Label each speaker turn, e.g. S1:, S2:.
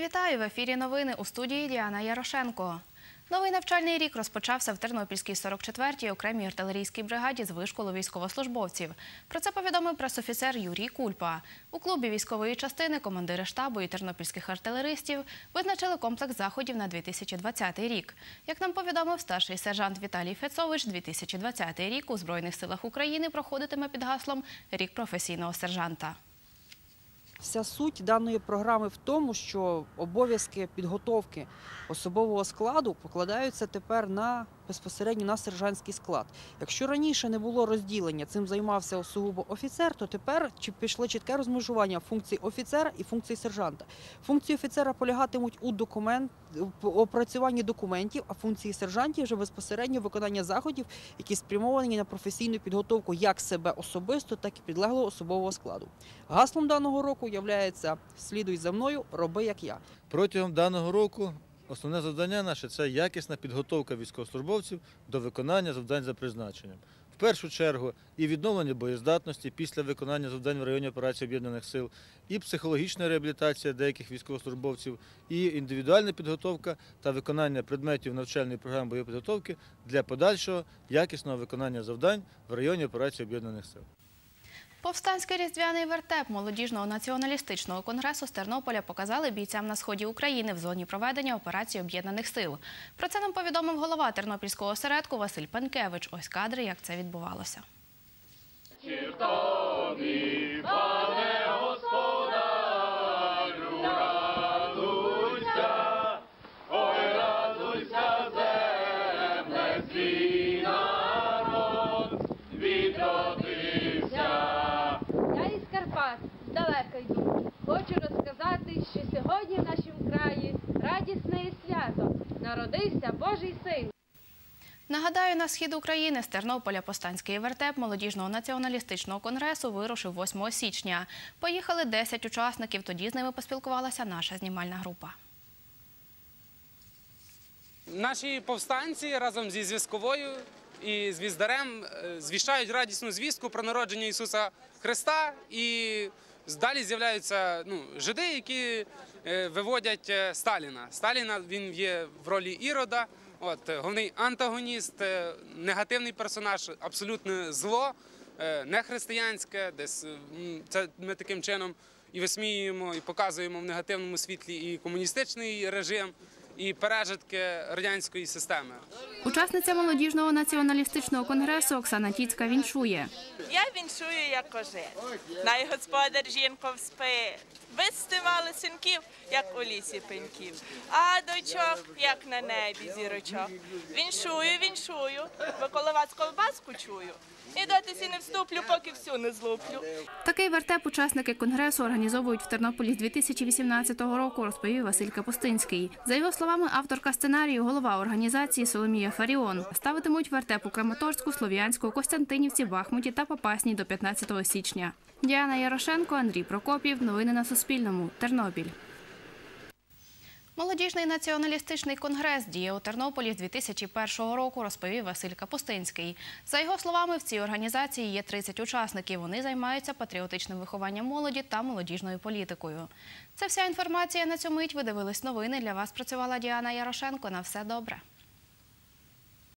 S1: Вітаю в ефірі новини у студії Діана Ярошенко. Новий навчальний рік розпочався в Тернопільській 44-й окремій артилерійській бригаді з вишколу військовослужбовців. Про це повідомив пресофіцер Юрій Кульпа. У клубі військової частини командири штабу і тернопільських артилеристів визначили комплекс заходів на 2020 рік. Як нам повідомив старший сержант Віталій Фецович, 2020 рік у Збройних силах України проходитиме під гаслом Рік професійного сержанта.
S2: Вся суть даної програми в тому, що обов'язки підготовки особового складу покладаються тепер на безпосередньо на сержантський склад. Якщо раніше не було розділення, цим займався сугубо офіцер, то тепер пішло чітке розмежування функцій офіцера і функцій сержанта. Функції офіцера полягатимуть у документ опрацюванні документів, а функції сержантів вже безпосередньо виконання заходів, які спрямовані на професійну підготовку як себе особисто, так і підлеглого особового складу. Гаслом даного року є «Слідуй за мною, роби як я».
S3: Протягом даного року основне завдання наше це якісна підготовка військовослужбовців до виконання завдань за призначенням. В першу чергу і відновлення боєздатності після виконання завдань в районі операції об'єднаних сил, і психологічна реабілітація деяких військовослужбовців, і індивідуальна підготовка та виконання предметів навчальної програми боєпідготовки для подальшого якісного виконання завдань в районі операції об'єднаних сил.
S1: Повстанський різдвяний вертеп молодіжного націоналістичного конгресу з Тернополя показали бійцям на сході України в зоні проведення операції об'єднаних сил. Про це нам повідомив голова тернопільського осередку Василь Панкевич. Ось кадри, як це відбувалося.
S4: Я Народився Божий син.
S1: Нагадаю, на схід України з Тернополя повстанський вертеп молодіжного націоналістичного конгресу вирушив 8 січня. Поїхали 10 учасників. Тоді з ними поспілкувалася наша знімальна група.
S5: Наші повстанці разом зі зв'язковою і з віздарем е, звіщають радісну звістку про народження Ісуса Христа. І далі з'являються ну, жиди, які виводять е, Сталіна. Сталіна він є в ролі Ірода. От е, головний антагоніст, е, негативний персонаж, абсолютне зло, е, нехристиянське. Десь е, це ми таким чином і висміюємо, і показуємо в негативному світлі і комуністичний режим, і пережитки радянської системи.
S1: Учасниця молодіжного націоналістичного конгресу Оксана Тіцька віншує.
S6: Я віншую як кожен. Най господар жінков спи. Вистивали синків, як у лісі пеньків, а дочок, як на небі зірочок. Віншую, віншую, бо коло вас колбаску чую. І дотисі не вступлю, поки всю не злуплю.
S1: Такий вертеп учасники конгресу організовують в Тернополі з 2018 року, розповів Василь Капустинський. За його словами, авторка сценарію, голова організації Соломія Фаріон. Ставитимуть вертеп у Краматорську, Слов'янську, Костянтинівці, Бахмуті та Попасні до 15 січня. Діана Ярошенко, Андрій Прокопів. Новини на Суспільному. Тернопіль. Молодіжний націоналістичний конгрес діє у Тернополі з 2001 року, розповів Василь Капустинський. За його словами, в цій організації є 30 учасників. Вони займаються патріотичним вихованням молоді та молодіжною політикою. Це вся інформація на цю мить. Ви дивились новини. Для вас працювала Діана Ярошенко. На все добре.